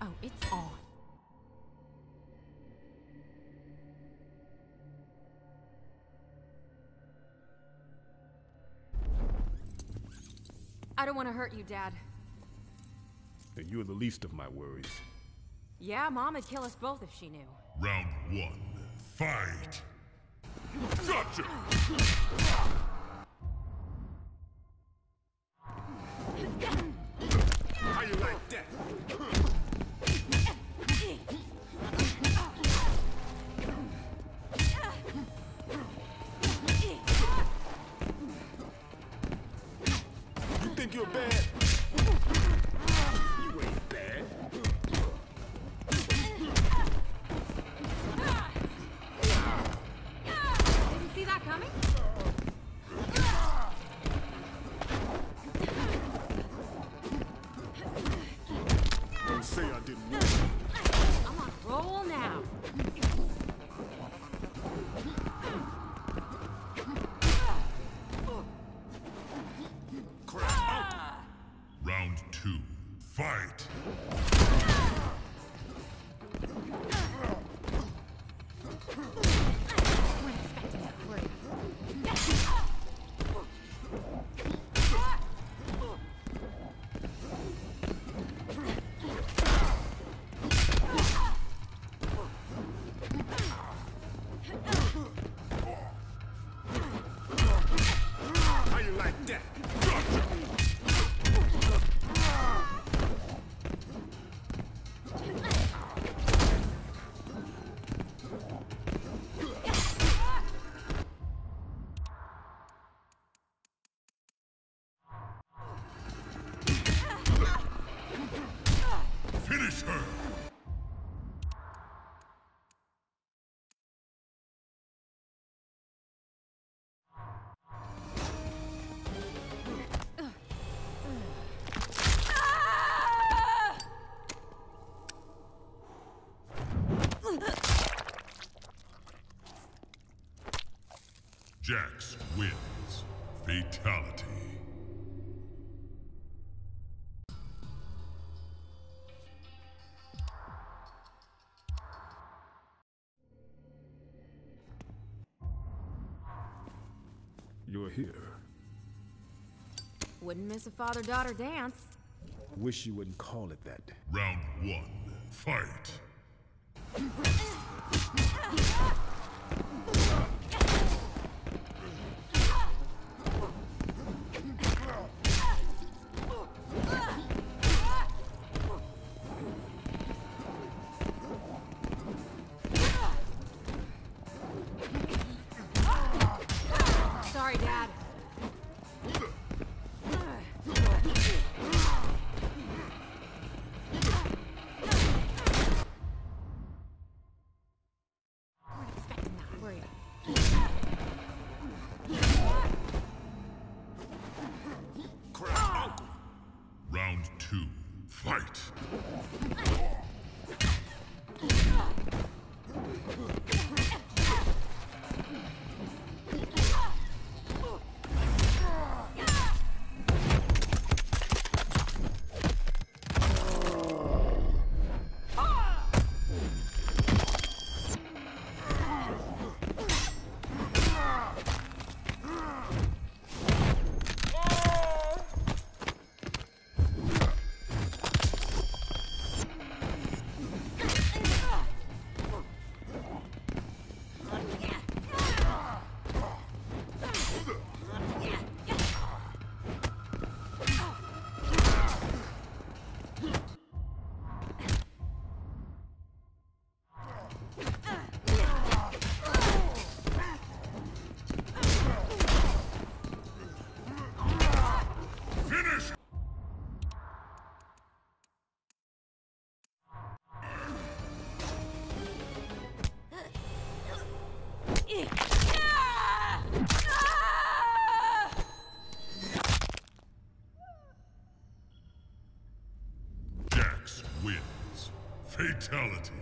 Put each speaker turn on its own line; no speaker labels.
Oh, it's on. I don't want to hurt you, Dad.
And you're the least of my worries.
Yeah, Mom would kill us both if she knew.
Round one, fight! Gotcha! Two, fight! like that? Gotcha! Jax wins. Fatality.
You're here.
Wouldn't miss a father-daughter dance.
Wish you wouldn't call it that.
Round one, fight. two, fight. Fatality.